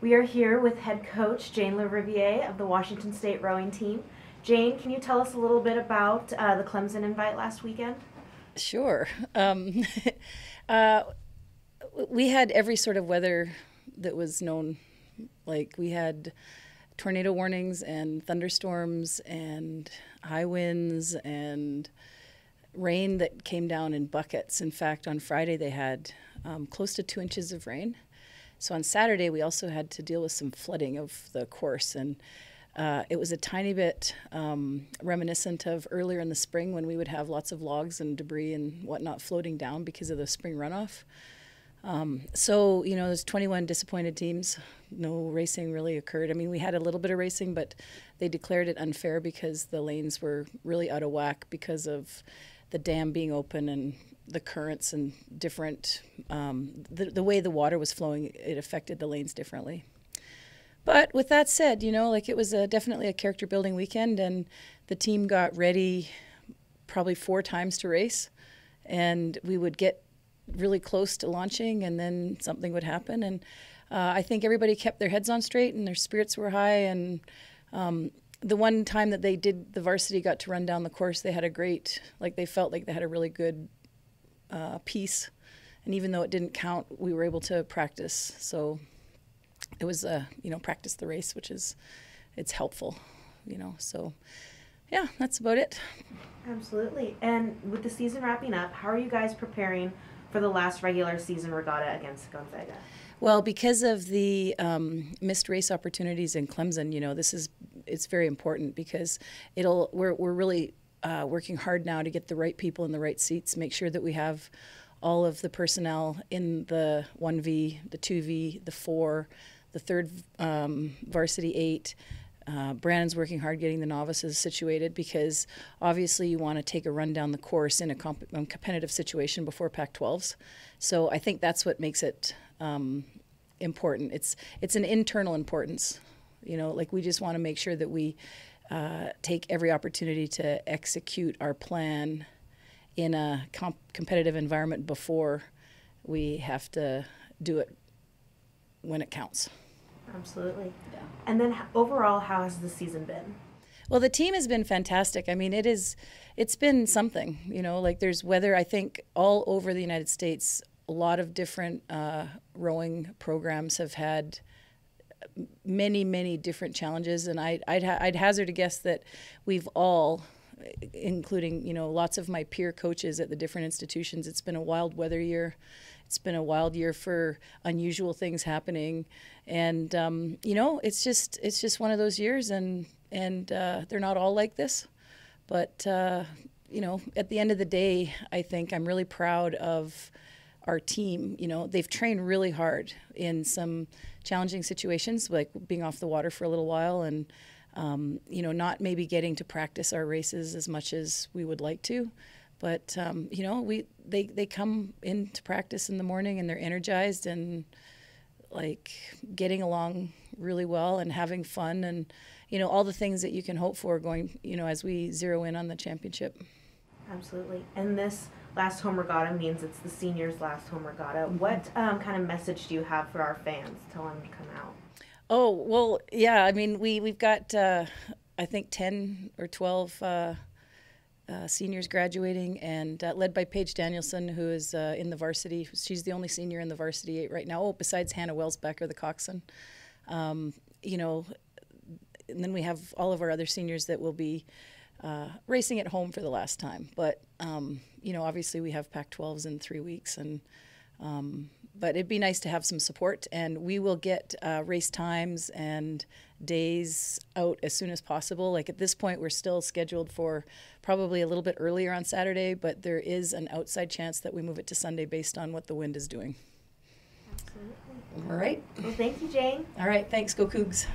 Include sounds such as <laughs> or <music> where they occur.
We are here with head coach Jane LaRiviere of the Washington State rowing team. Jane, can you tell us a little bit about uh, the Clemson invite last weekend? Sure. <laughs> Um, <laughs> uh, we had every sort of weather that was known. Like we had tornado warnings and thunderstorms and high winds and rain that came down in buckets. In fact, on Friday they had um, close to two inches of rain. So on Saturday we also had to deal with some flooding of the course and. Uh, it was a tiny bit um, reminiscent of earlier in the spring when we would have lots of logs and debris and whatnot floating down because of the spring runoff. Um, so, you know, there's 21 disappointed teams. No racing really occurred. I mean, we had a little bit of racing, but they declared it unfair because the lanes were really out of whack because of the dam being open and the currents and different, um, the, the way the water was flowing, it affected the lanes differently. But with that said, you know, like it was a, definitely a character building weekend, and the team got ready probably four times to race, and we would get really close to launching, and then something would happen, and uh, I think everybody kept their heads on straight and their spirits were high, and um, the one time that they did the varsity got to run down the course, they had a great, like they felt like they had a really good uh, piece, and even though it didn't count, we were able to practice. So it was a you know practice the race, which is it's helpful, you know. So yeah, that's about it. Absolutely. And with the season wrapping up, how are you guys preparing for the last regular season regatta against Gonzaga? Well, because of the um, missed race opportunities in Clemson, you know, this is it's very important because it'll we're we're really uh, working hard now to get the right people in the right seats, make sure that we have all of the personnel in the 1V, the 2V, the 4, the third um, varsity 8. Uh, Brandon's working hard getting the novices situated because obviously you want to take a run down the course in a comp- um, competitive situation before Pac-12s. So I think that's what makes it um, important. It's it's an internal importance. You know, like we just want to make sure that we uh, take every opportunity to execute our plan in a comp- competitive environment before we have to do it when it counts. Absolutely. Yeah. And then overall, how has the season been? Well, the team has been fantastic. I mean, it is, it's been something. You know, like there's weather. I think all over the United States, a lot of different uh, rowing programs have had many, many different challenges, and I'd I'd, ha- I'd hazard a guess that we've all including you know lots of my peer coaches at the different institutions. It's been a wild weather year. It's been a wild year for unusual things happening, and um, you know it's just it's just one of those years, and and uh, they're not all like this, but uh, you know at the end of the day, I think I'm really proud of our team. You know they've trained really hard in some challenging situations, like being off the water for a little while and um, you know, not maybe getting to practice our races as much as we would like to. But um, you know, we they they come into practice in the morning and they're energized and like getting along really well and having fun and you know all the things that you can hope for going you know as we zero in on the championship. Absolutely, and this last home regatta means it's the seniors' last home regatta. Mm-hmm. What um, kind of message do you have for our fans? Tell them to come out. Oh well, yeah. I mean, we we've got uh, I think ten or twelve uh, uh, seniors graduating, and uh, led by Paige Danielson, who is uh, in the varsity. She's the only senior in the varsity right now. Oh, besides Hannah Wellsbecker, the coxswain. Um, you know, and then we have all of our other seniors that will be uh, racing at home for the last time. But um, you know, obviously we have Pac-12s in three weeks, and um, but it'd be nice to have some support, and we will get uh, race times and days out as soon as possible. Like at this point, we're still scheduled for probably a little bit earlier on Saturday, but there is an outside chance that we move it to Sunday based on what the wind is doing. Absolutely. All right. Well, thank you, Jane. All right. Thanks. Go Cougs.